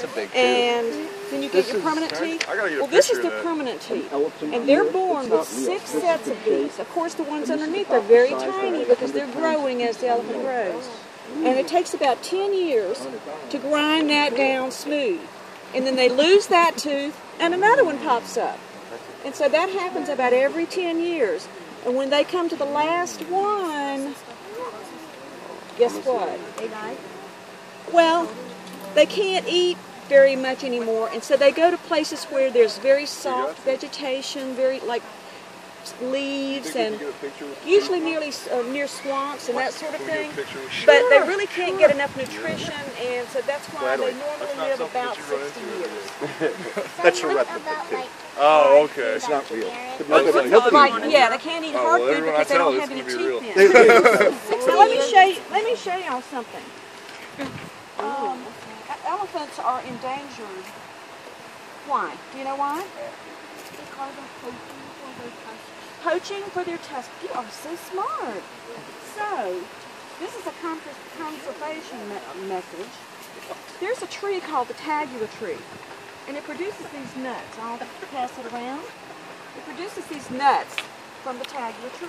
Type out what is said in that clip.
It's a big And then you get This your is- permanent teeth. I gotta get a Well, this is the permanent teeth. And they're born with not real. six This sets of these. Of course, the ones And this is underneath are very the size of tiny because they're growing as the elephant grows. And it takes about 10 years to grind that down smooth. And then they lose that tooth and another one pops up. And so that happens about every 10 years. And when they come to the last one, guess what? They died. Well, they can't eat very much anymore, and so they go to places where there's very soft vegetation, very like leaves, and can get a picture with usually nearly uh, near swamps and that sort of Can we get thing. a picture with But they really can't get enough nutrition, and so that's why Gladly. they normally live about that you run 60 years. That's a Some replica, about, too. like, Oh, okay. it's It's not real. vegetarian. But nobody- Like, yeah, they can't eat Oh, hard well, food everyone because I they tell don't is have any gonna be real. teeth in. So let me show you. Let me show y'all something. Um, elephants are endangered. Why? Do you know why? Because of poaching for their tusks. Poaching for their tusks. You are so smart. So, this is a conservation me- message. There's a tree called the tagua tree, and it produces these nuts. I'll pass it around. It produces these nuts from the tagua tree.